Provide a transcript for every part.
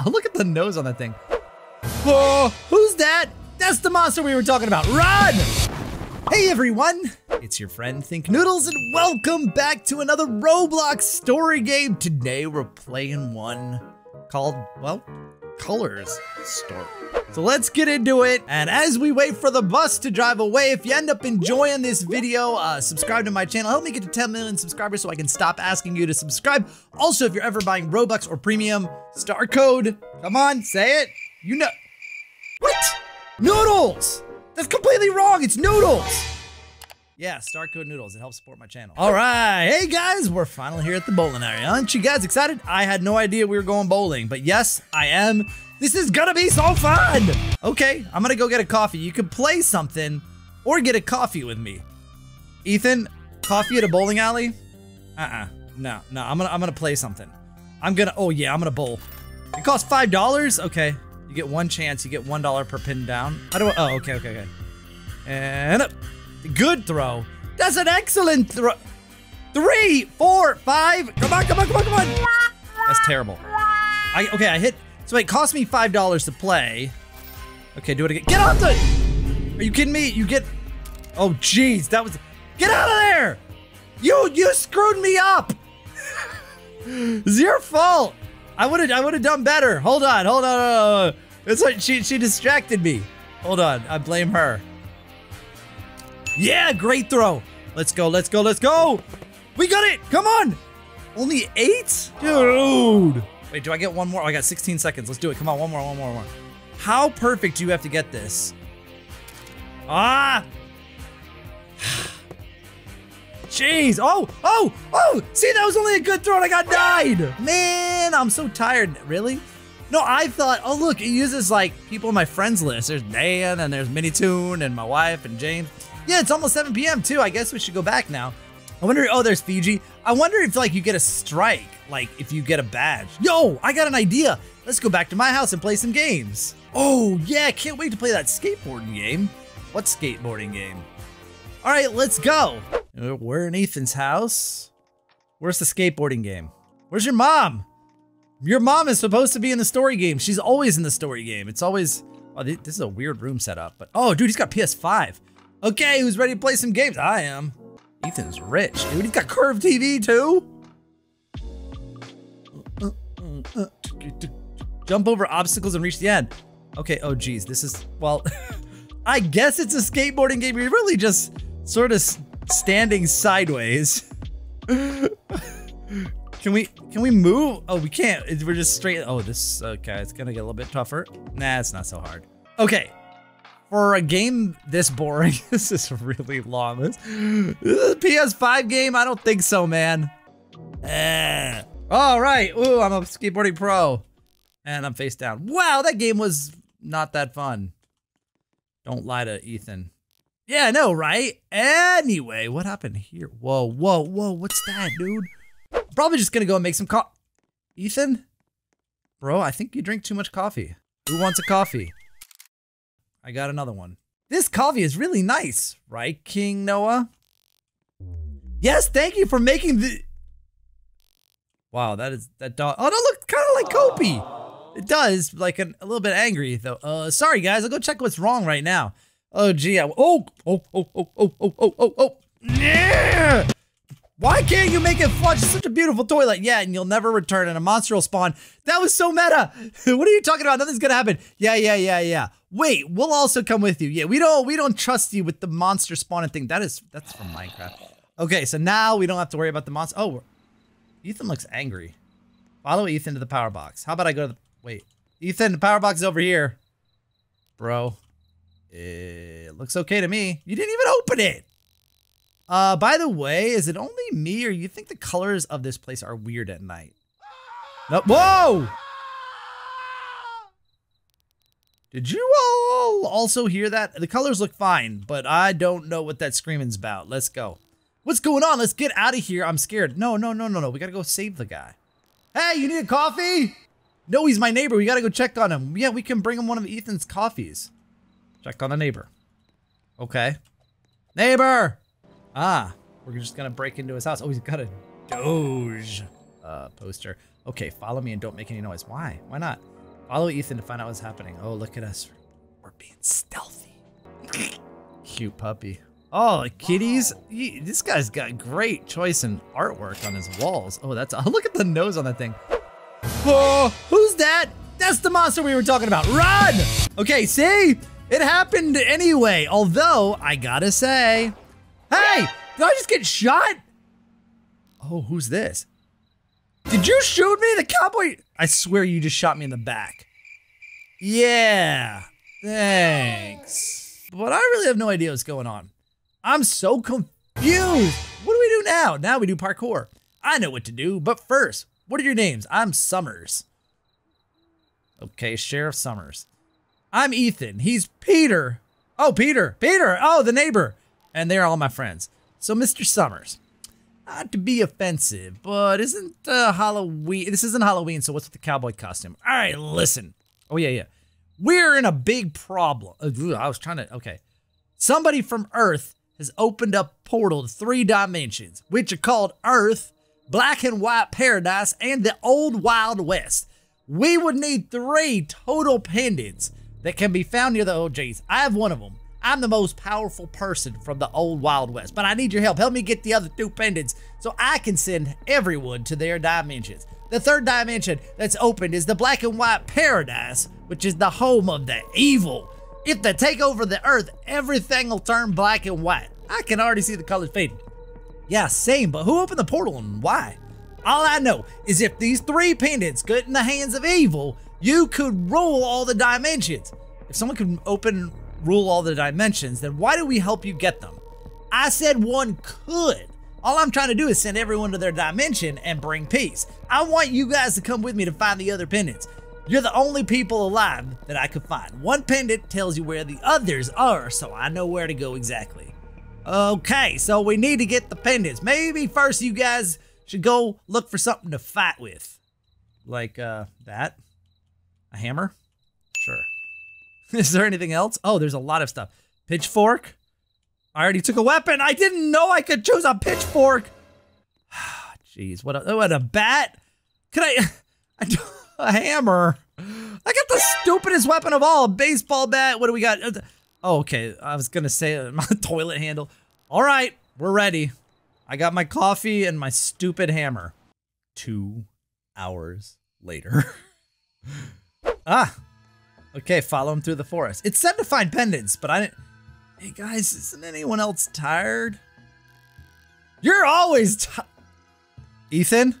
look at the nose on that thing. Oh, who's that? That's the monster we were talking about. Run! Hey everyone, it's your friend Thinknoodles and welcome back to another Roblox story game. Today we're playing one called, well, Colors Story. So let's get into it. And as we wait for the bus to drive away, if you end up enjoying this video, uh, subscribe to my channel. Help me get to 10 million subscribers so I can stop asking you to subscribe. Also, if you're ever buying Robux or Premium, star code. Come on, say it. You know. What? Noodles! That's completely wrong. It's noodles. Yeah, Star Code Noodles. It helps support my channel. All right. Hey, guys. We're finally here at the bowling area. Aren't you guys excited? I had no idea we were going bowling, but yes, I am. This is gonna be so fun. Okay, I'm gonna go get a coffee. You could play something or get a coffee with me. Ethan, coffee at a bowling alley? Uh-uh. No, no, I'm gonna I'm gonna play something. I'm gonna oh yeah, I'm gonna bowl. It costs five dollars? Okay. You get one chance, you get one dollar per pin down. How do I oh okay, okay, okay. And up. Good throw. That's an excellent throw. Three, four, five. Come on, come on, come on, come on. That's terrible. I okay, I hit. So it cost me five dollars to play. Okay, do it again. Get off the. Are you kidding me? You get. Oh jeez, that was. Get out of there! You you screwed me up. it's your fault. I would have I would have done better. Hold on, hold on. Hold on. It's like she she distracted me. Hold on, I blame her. Yeah, great throw. Let's go, let's go, let's go. We got it. Come on. Only eight? Dude. Wait, do I get one more? Oh, I got 16 seconds. Let's do it. Come on, one more, one more, one more. How perfect do you have to get this? Ah! Jeez. Oh, oh, oh! See, that was only a good throw and I got died. Man, I'm so tired. Really? No, I thought, oh, look, it uses like people in my friends list. There's Dan and there's Minitoon and my wife and James. Yeah, it's almost 7 p.m. too. I guess we should go back now. I wonder, oh, there's Fiji. I wonder if like you get a strike, like if you get a badge. Yo, I got an idea. Let's go back to my house and play some games. Oh yeah, can't wait to play that skateboarding game. What skateboarding game? All right, let's go. Uh, we're in Ethan's house. Where's the skateboarding game? Where's your mom? Your mom is supposed to be in the story game. She's always in the story game. It's always, oh, this is a weird room setup, but oh, dude, he's got PS5. Okay, who's ready to play some games? I am. Ethan's rich, dude. He's got curved TV too. Jump over obstacles and reach the end. Okay, oh geez, this is, well, I guess it's a skateboarding game. You're really just sort of standing sideways. can we, can we move? Oh, we can't. We're just straight. Oh, this, okay, it's gonna get a little bit tougher. Nah, it's not so hard. Okay, for a game this boring, this is really long. This, this is a PS5 game? I don't think so, man. Eh. All right. Ooh, I'm a skateboarding pro. And I'm face down. Wow, that game was not that fun. Don't lie to Ethan. Yeah, I know, right? Anyway, what happened here? Whoa, whoa, whoa, what's that, dude? Probably just gonna go and make some coffee. Ethan? Bro, I think you drink too much coffee. Who wants a coffee? I got another one. This coffee is really nice, right, King Noah? Yes, thank you for making the... Wow, that is, that dog, oh, that looks kind of like Kopi. It does, like an, a little bit angry though. Uh, sorry guys, I'll go check what's wrong right now. Oh gee, I, oh, oh, oh, oh, oh, oh, oh, oh, oh. Yeah! Why can't you make it flush? It's such a beautiful toilet. Yeah, and you'll never return and a monster will spawn. That was so meta. what are you talking about? Nothing's gonna happen. Yeah, yeah, yeah, yeah. Wait, we'll also come with you. Yeah, we don't we don't trust you with the monster spawning thing. That is that's from Minecraft. Okay, so now we don't have to worry about the monster. Oh, Ethan looks angry. Follow Ethan to the power box. How about I go to the wait? Ethan, the power box is over here. Bro. It looks okay to me. You didn't even open it. Uh, by the way, is it only me or you think the colors of this place are weird at night? Nope. Whoa! Did you all also hear that? The colors look fine, but I don't know what that screaming's about. Let's go. What's going on? Let's get out of here. I'm scared. No, no, no, no, no. We gotta go save the guy. Hey, you need a coffee? No, he's my neighbor. We gotta go check on him. Yeah, we can bring him one of Ethan's coffees. Check on a neighbor. Okay. Neighbor! Ah, we're just gonna break into his house. Oh, he's got a Doge uh, poster. Okay, follow me and don't make any noise. Why? Why not? Follow Ethan to find out what's happening. Oh, look at us. We're being stealthy. Cute puppy. Oh, kitties. He- this guy's got great choice in artwork on his walls. Oh, that's, oh, look at the nose on that thing. Oh, who's that? That's the monster we were talking about. Run! Okay, see? It happened anyway. Although, I gotta say, hey, did I just get shot? Oh, who's this? Did you shoot me? The cowboy. I swear you just shot me in the back. Yeah, thanks. But I really have no idea what's going on. I'm so confused. What do we do now? Now we do parkour. I know what to do, but first, what are your names? I'm Summers. Okay, Sheriff Summers. I'm Ethan. He's Peter. Oh, Peter. Peter. Oh, the neighbor. And they're all my friends. So, Mr. Summers, not to be offensive, but isn't uh, Halloween? This isn't Halloween, so what's with the cowboy costume? All right, listen. Oh, yeah, yeah. We're in a big problem. Uh, I was trying to, okay. Somebody from Earth has opened up portal to three dimensions, which are called Earth, Black and White Paradise, and the Old Wild West. We would need three total pendants that can be found near the OJs. I have one of them. I'm the most powerful person from the old Wild West, but I need your help. Help me get the other two pendants so I can send everyone to their dimensions. The third dimension that's opened is the Black and White Paradise, which is the home of the evil. If they take over the earth, everything will turn black and white. I can already see the colors fading. Yeah, same, but who opened the portal and why? All I know is if these three pendants get in the hands of evil, you could rule all the dimensions. If someone could open rule all the dimensions, then why do we help you get them? I said one could. All I'm trying to do is send everyone to their dimension and bring peace. I want you guys to come with me to find the other pendants. You're the only people alive that I could find. One pendant tells you where the others are, so I know where to go exactly. Okay, so we need to get the pendants. Maybe first you guys should go look for something to fight with. Like, uh, that? A hammer? Is there anything else? Oh, there's a lot of stuff. Pitchfork? I already took a weapon. I didn't know I could choose a pitchfork. Jeez, what a, what a bat? Can I, I do- a hammer? I got the stupidest weapon of all, a baseball bat. What do we got? Uh, Oh, okay. I was gonna say uh, my toilet handle. All right, we're ready. I got my coffee and my stupid hammer. Two hours later. ah, okay. Follow him through the forest. It said to find pendants, but I didn't. Hey guys, isn't anyone else tired? You're always tired. Ethan,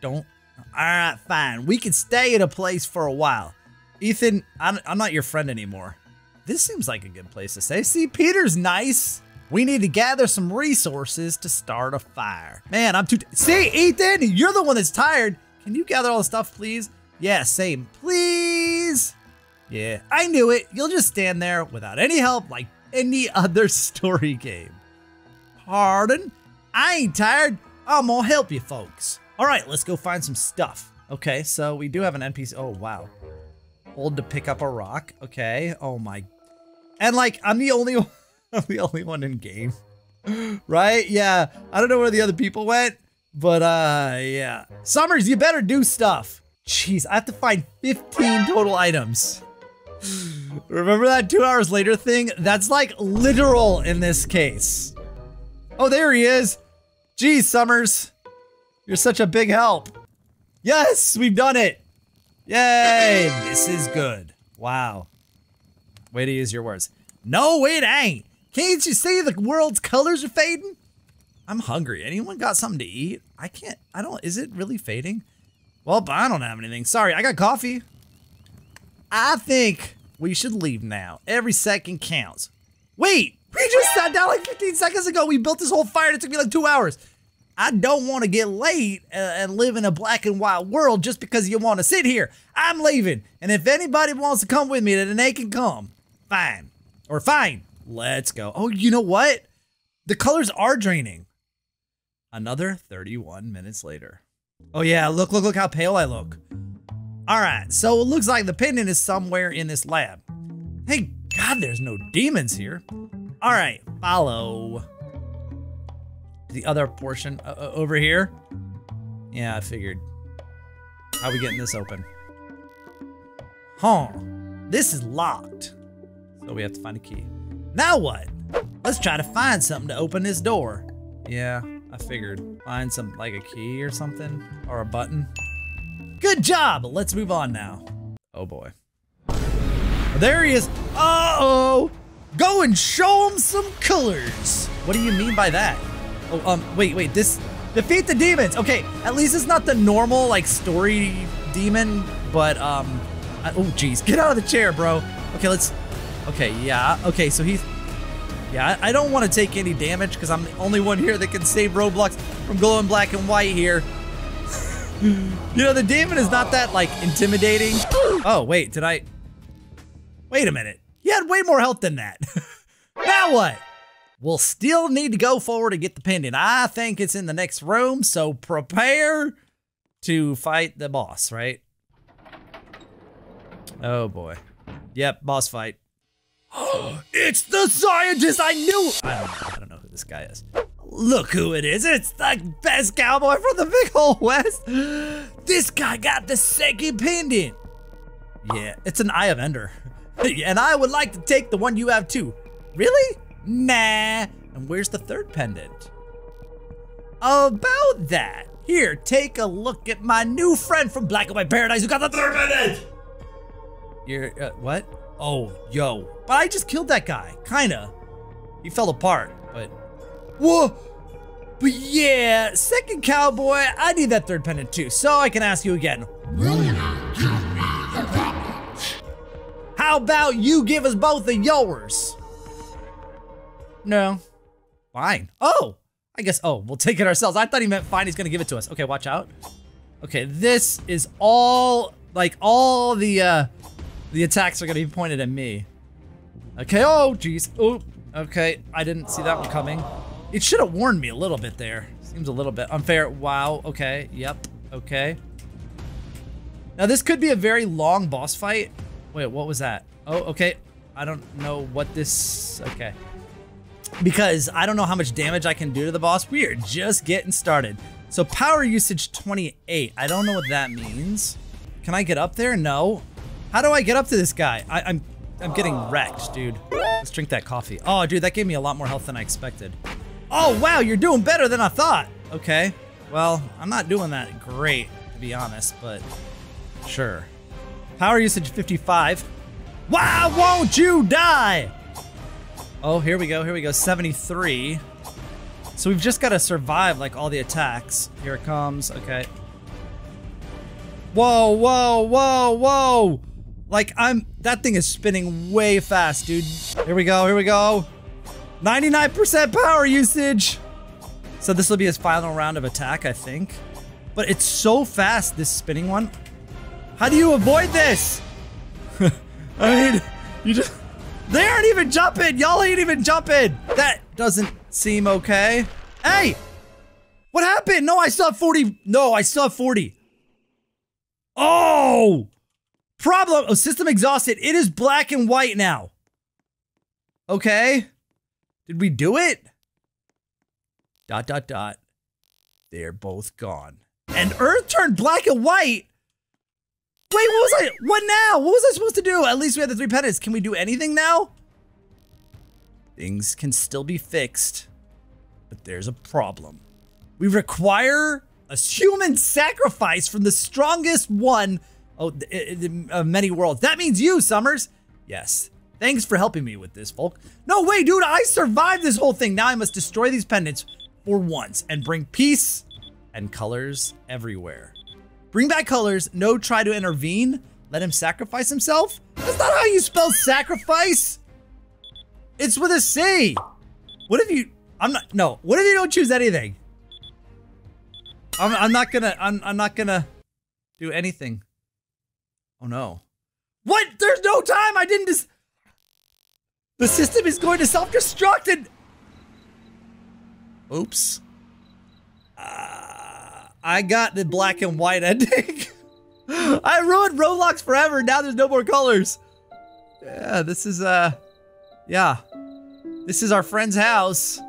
don't. All right, fine. We can stay at a place for a while. Ethan, I'm, I'm not your friend anymore. This seems like a good place to stay. See, Peter's nice. We need to gather some resources to start a fire. Man, I'm too. See, Ethan, you're the one that's tired. Can you gather all the stuff, please? Yeah, same. Please. Yeah, I knew it. You'll just stand there without any help like any other story game. Pardon? I ain't tired. I'm gonna help you folks. All right, let's go find some stuff. Okay, so we do have an NPC. Oh, wow. Hold to pick up a rock. Okay. Oh my. And like, I'm the only one, I'm the only one in game. Right? Yeah. I don't know where the other people went, but uh, yeah. Summers, you better do stuff. Jeez, I have to find 15 total items. Remember that two hours later thing? That's like literal in this case. Oh, there he is. Geez, Summers. You're such a big help. Yes, we've done it. Yay, this is good. Wow. Way to use your words. No, it ain't. Can't you see the world's colors are fading? I'm hungry. Anyone got something to eat? I can't, I don't, is it really fading? Well, I don't have anything. Sorry, I got coffee. I think we should leave now. Every second counts. Wait, we just sat down like 15 seconds ago. We built this whole fire it took me like two hours. I don't want to get late and live in a black and white world just because you want to sit here. I'm leaving. And if anybody wants to come with me, then they can come. Fine. Or fine. Let's go. Oh, you know what? The colors are draining. Another 31 minutes later. Oh yeah, look, look, look how pale I look. All right, so it looks like the pendant is somewhere in this lab. Hey, God, there's no demons here. All right, follow the other portion uh, uh, over here. Yeah, I figured. How are we getting this open? Huh. This is locked. So we have to find a key. Now what? Let's try to find something to open this door. Yeah, I figured. Find some, like a key or something, or a button. Good job, let's move on now. Oh boy. There he is. Uh-oh. Go and show him some colors. What do you mean by that? Oh, um, wait, wait, this, defeat the demons. Okay, at least it's not the normal, like, story demon, but, um, I, oh, jeez, get out of the chair, bro. Okay, let's, okay, yeah, okay, so he's, yeah, I, I don't want to take any damage because I'm the only one here that can save Roblox from glowing black and white here. Mm-hmm. you know, the demon is not that, like, intimidating. Oh, wait, did I, wait a minute. He had way more health than that. now what? We'll still need to go forward and get the pendant. I think it's in the next room, so prepare to fight the boss, right? Oh boy. Yep, boss fight. it's the scientist I knew! I don't know. I don't know who this guy is. Look who it is. It's the best cowboy from the big old west. This guy got the second pendant. Yeah, it's an Eye of Ender. and I would like to take the one you have too. Really? Nah. And where's the third pendant? About that. Here, take a look at my new friend from Black and White Paradise who got the third pendant. You're, uh, what? Oh, yo. But I just killed that guy. Kinda. He fell apart. Whoa! But yeah, second cowboy, I need that third pendant too, so I can ask you again. Will you give me the pendant? How about you give us both of yours? No. Fine. Oh! I guess, oh, we'll take it ourselves. I thought he meant fine, he's gonna give it to us. Okay, watch out. Okay, this is all, like, all the, uh, the attacks are gonna be pointed at me. Okay, oh, jeez. Oh, okay, I didn't see that one coming. It should have warned me a little bit there. Seems a little bit unfair. Wow, okay, yep, okay. Now this could be a very long boss fight. Wait, what was that? Oh, okay. I don't know what this, okay because I don't know how much damage I can do to the boss. We are just getting started. So power usage 28. I don't know what that means. Can I get up there? No. How do I get up to this guy? I, I'm I'm getting wrecked, dude. Let's drink that coffee. Oh, dude, that gave me a lot more health than I expected. Oh, wow, you're doing better than I thought. Okay. Well, I'm not doing that great, to be honest, but sure. Power usage 55. Why won't you die? Oh, here we go, here we go, 73. So we've just got to survive, like, all the attacks. Here it comes, okay. Whoa, whoa, whoa, whoa! Like, I'm- that thing is spinning way fast, dude. Here we go, here we go. 99% power usage! So this will be his final round of attack, I think. But it's so fast, this spinning one. How do you avoid this? I mean, you just- they aren't even jumping! Y'all ain't even jumping! That doesn't seem okay. Hey! What happened? No, I still have 40. No, I still have 40. Oh! Problem. Oh, system exhausted. It is black and white now. Okay. Did we do it? Dot, dot, dot. They're both gone. And Earth turned black and white? Wait, what was I? What now? What was I supposed to do? At least we had the three pendants. Can we do anything now? Things can still be fixed, but there's a problem. We require a human sacrifice from the strongest one of uh, uh, many worlds. That means you, Summers. Yes. Thanks for helping me with this, folk. No, way, dude, I survived this whole thing. Now I must destroy these pendants for once and bring peace and colors everywhere. Bring back colors. No try to intervene. Let him sacrifice himself? That's not how you spell sacrifice. It's with a C. What if you, I'm not, no. What if you don't choose anything? I'm, I'm not gonna, I'm, I'm not gonna do anything. Oh no. What? There's no time. I didn't just, the system is going to self-destruct and, oops. Uh, I got the black and white ending. I ruined Roblox forever. Now there's no more colors. Yeah, this is, uh, yeah. This is our friend's house.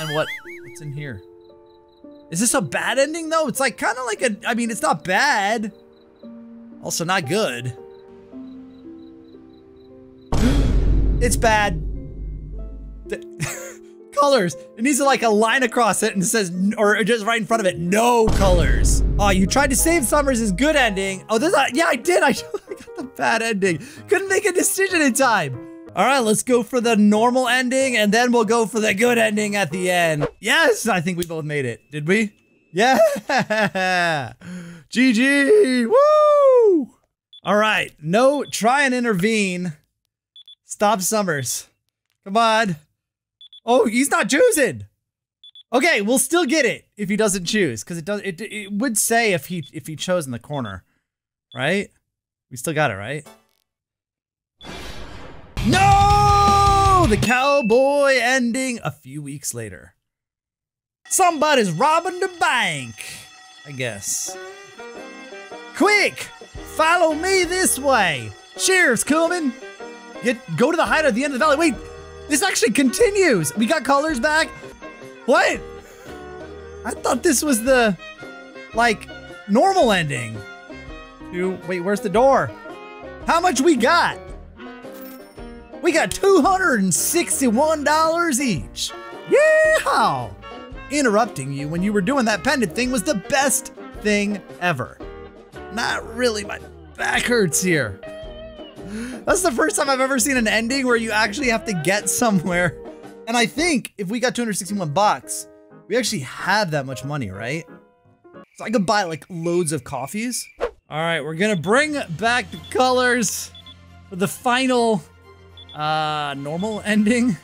And what, what's in here? Is this a bad ending though? It's like kind of like a, I mean, it's not bad. Also not good. It's bad. colors. It needs to like a line across it and says, or just right in front of it, no colors. Oh, you tried to save Summers' good ending. Oh, this, uh, yeah, I did. I, I got the bad ending. Couldn't make a decision in time. All right, let's go for the normal ending and then we'll go for the good ending at the end. Yes, I think we both made it. Did we? Yeah. GG. Woo. All right. No, try and intervene. Stop Summers. Come on. Oh, he's not choosing. Okay, we'll still get it if he doesn't choose, because it does. It, it would say if he if he chose in the corner, right? We still got it, right? No! The cowboy ending a few weeks later. Somebody's robbing the bank, I guess. Quick! Follow me this way! Sheriff's coming! Go to the height at the end of the valley. Wait, this actually continues. We got colors back. What? I thought this was the, like, normal ending. Two, wait, where's the door? How much we got? We got $261 each. Yeah! Interrupting you when you were doing that pendant thing was the best thing ever. Not really, my back hurts here. That's the first time I've ever seen an ending where you actually have to get somewhere. And I think if we got 261 bucks, we actually have that much money, right? So I could buy like loads of coffees. All right, we're gonna bring back the colors for the final uh, normal ending.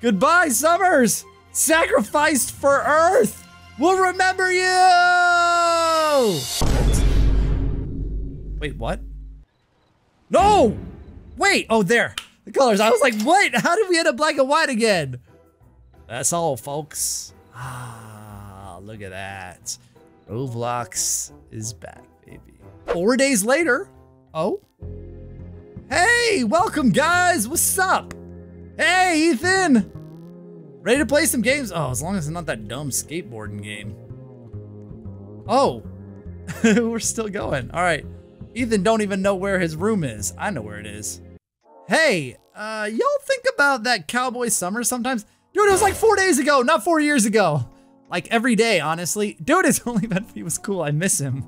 Goodbye, Summers! Sacrificed for Earth! We'll remember you! Wait, what? No! Wait, oh, there. The colors. I was like, wait, how did we end up black and white again? That's all, folks. Ah, look at that. Roblox is back, baby. Four days later. Oh. Hey, welcome, guys. What's up? Hey, Ethan. Ready to play some games? Oh, as long as it's not that dumb skateboarding game. Oh, we're still going. All right. Ethan don't even know where his room is. I know where it is. Hey, uh, y'all think about that Cowboy Summer sometimes? Dude, it was like four days ago, not four years ago. Like every day, honestly. Dude, it's only been, he was cool, I miss him.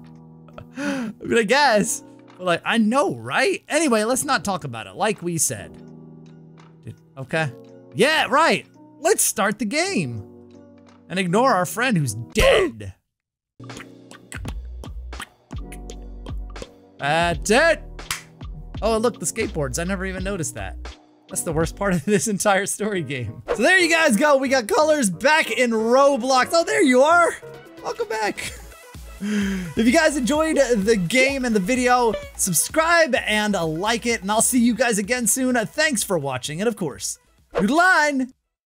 I mean, I guess. But like, I know, right? Anyway, let's not talk about it, like we said. Okay. Yeah, right. Let's start the game. And ignore our friend who's dead. Uh, That's it. Oh, look, the skateboards. I never even noticed that. That's the worst part of this entire story game. So there you guys go. We got colors back in Roblox. Oh, there you are. Welcome back. If you guys enjoyed the game and the video, subscribe and like it, and I'll see you guys again soon. Thanks for watching, and of course, good line.